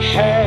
Hey.